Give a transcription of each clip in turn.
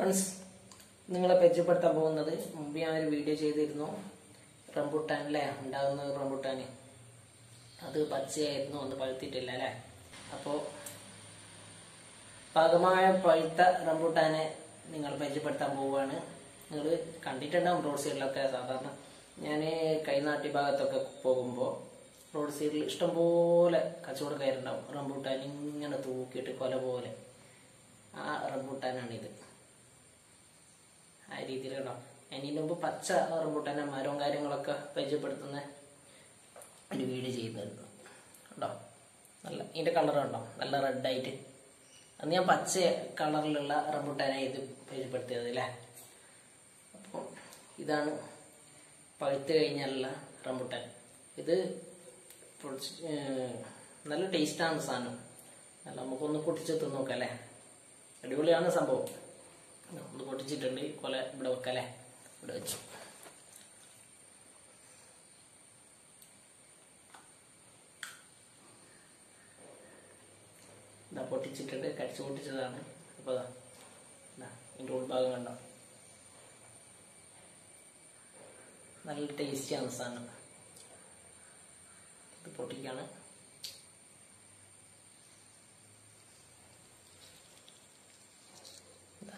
Friends നിങ്ങളെ പരിചയപ്പെടുത്താൻ പോകുന്നത് മുമ്പ് ഒരു വീഡിയോ ചെയ്തിരുന്നു. റംബുട്ടാൻ അല്ലേ ഉണ്ടാകുന്ന റംബുട്ടാൻ അത് പച്ചയായിരുന്നു ഒന്ന് പഴുത്തിട്ടില്ല അല്ലേ? അപ്പോൾ പാകമായ പഴുത്ത റംബുട്ടാനെ നിങ്ങൾ പരിചയപ്പെടുത്താൻ പോവുകയാണ്. നിങ്ങൾ കണ്ടിട്ടുണ്ടാവും റോഡ് സൈഡിലൊക്കെ സാധാരണ ഞാൻ കൈനാട്ടി ഭാഗത്തൊക്കെ പോകുമ്പോൾ റോഡ് സൈഡിൽ ഇഷ്ടംപോലെ കച്ചവടക്കാരുണ്ടാവും റംബൂട്ടാൻ ഇങ്ങനെ തൂക്കിയിട്ട് കൊല പോലെ. ആ റംബൂട്ടാനാണിത്. രീതിയിൽ കേട്ടോ അതിന് മുമ്പ് പച്ച റംബൂട്ടാനെ മരവും കാര്യങ്ങളൊക്കെ പരിചയപ്പെടുത്തുന്ന ഒരു വീഡിയോ ചെയ്യുന്നുണ്ട് കേട്ടോ നല്ല ഇതിന്റെ കളർ കണ്ടോ? നല്ല റെഡായിട്ട് അന്ന് ഞാൻ പച്ച കളറിലുള്ള റംബൂട്ടാനായി ഇത് പരിചയപ്പെടുത്തിയത് അല്ലേ? അപ്പോൾ ഇതാണ് പഴുത്ത് കഴിഞ്ഞാലുള്ള റംബൂട്ടാൻ. ഇത് നല്ല ടേസ്റ്റാണ് സാധനം. നല്ല നമുക്കൊന്ന് പൊട്ടിച്ച് നോക്കാം അല്ലേ? അടിപൊളിയാണ് സംഭവം. ഒന്ന് പൊട്ടിച്ചിട്ടുണ്ട്. കൊല ഇവിടെ വെക്കല്ലേ ഇവിടെ വെച്ചു. ഇതാ പൊട്ടിച്ചിട്ടുണ്ട്. കടിച്ചു പൊട്ടിച്ചതാണ്. അപ്പോൾ അതാ ഇതാ ഇതിന്റെ ഉൾഭാഗം കണ്ടോ? നല്ല ടേസ്റ്റിയാണ് സാധനം. ഇത് പൊട്ടിക്കാണ് ഇതാ,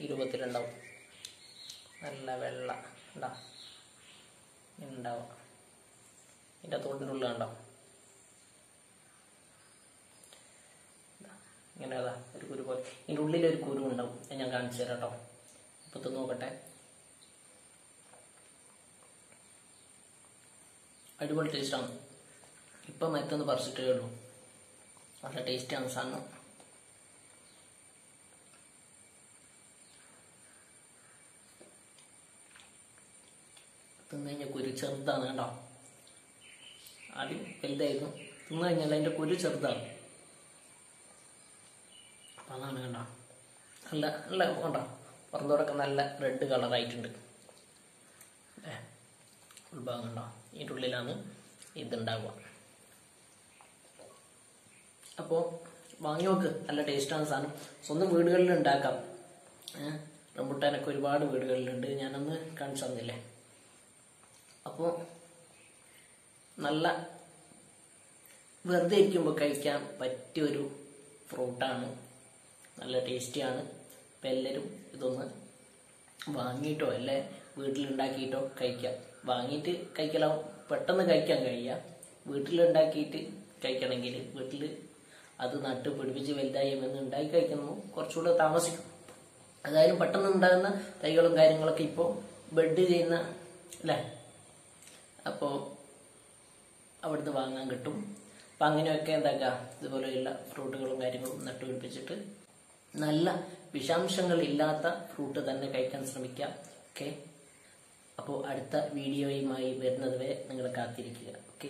ഈ രൂപത്തിലുണ്ടാവും നല്ല വെള്ള ഉണ്ടാ ഉണ്ടാവും ഇതിന്റെ തോട്ടിന്റെ ഉള്ളിൽ ഉണ്ടാവും ഇങ്ങനെ അതാ ഒരു കുരു പോലെ. ഇതിന്റെ ഉള്ളിൽ ഒരു കുരു ഉണ്ടാവും. ഞാൻ കാണിച്ചു തരാം കേട്ടോ ഇപ്പത്ത് നോക്കട്ടെ. അടിപൊളി ടേസ്റ്റാണ് ഇപ്പം മറ്റൊന്ന് പറിച്ചിട്ടേ ഉള്ളൂ. നല്ല ടേസ്റ്റാണ് സാധനം. തിന്നു കഴിഞ്ഞാൽ കുരു ചെറുതാണ് കേട്ടോ ആദ്യം വലുതായിരുന്നു. തിന്നു കഴിഞ്ഞാൽ അതിന്റെ കുരു ചെറുതാണ്. അപ്പം അതാണ് കണ്ടോ? നല്ല നല്ല കണ്ടോ? പുറത്തോടൊക്കെ നല്ല റെഡ് കളറായിട്ടുണ്ട് അല്ലേ ഉൾഭാഗം കണ്ടോ? ഇതിന്റെ ഉള്ളിലാണ് ഇതുണ്ടാവുക. അപ്പോൾ വാങ്ങി നോക്ക്. നല്ല ടേസ്റ്റാണ് സാധനം. സ്വന്തം വീടുകളിൽ ഉണ്ടാക്കാം. റംബുട്ടാനൊക്കെ ഒരുപാട് വീടുകളിലുണ്ട്. ഞാനൊന്ന് കാണിച്ചു തന്നില്ലേ? അപ്പോൾ നല്ല വെറുതെ ഇരിക്കുമ്പോൾ കഴിക്കാൻ പറ്റിയൊരു ഫ്രൂട്ടാണ്. നല്ല ടേസ്റ്റിയാണ്. അപ്പം എല്ലാവരും ഇതൊന്ന് വാങ്ങിയിട്ടോ അല്ലെ വീട്ടിലുണ്ടാക്കിയിട്ടോ കഴിക്കാം. വാങ്ങിയിട്ട് കഴിക്കലാവും പെട്ടെന്ന് കഴിക്കാൻ കഴിയുക വീട്ടിലുണ്ടാക്കിയിട്ട് കഴിക്കണമെങ്കിൽ വീട്ടിൽ അത് നട്ട് പിടിപ്പിച്ച് വലുതായി എന്ന് ഉണ്ടാക്കി കഴിക്കുന്നു കുറച്ചുകൂടെ താമസിക്കും അതായാലും പെട്ടെന്ന് ഉണ്ടാകുന്ന തൈകളും കാര്യങ്ങളൊക്കെ ഇപ്പോൾ ബെഡ് ചെയ്യുന്ന അല്ലേ? അപ്പോൾ അവിടുന്ന് വാങ്ങാൻ കിട്ടും. അപ്പം അങ്ങനെയൊക്കെ എന്താക്കുക ഇതുപോലെയുള്ള ഫ്രൂട്ടുകളും കാര്യങ്ങളും നട്ടുപിടിപ്പിച്ചിട്ട് നല്ല വിഷാംശങ്ങൾ ഇല്ലാത്ത ഫ്രൂട്ട് തന്നെ കഴിക്കാൻ ശ്രമിക്കാം. ഓക്കെ? അപ്പോൾ അടുത്ത വീഡിയോയുമായി വരുന്നത് വരെ നിങ്ങൾ കാത്തിരിക്കുക. ഓക്കെ?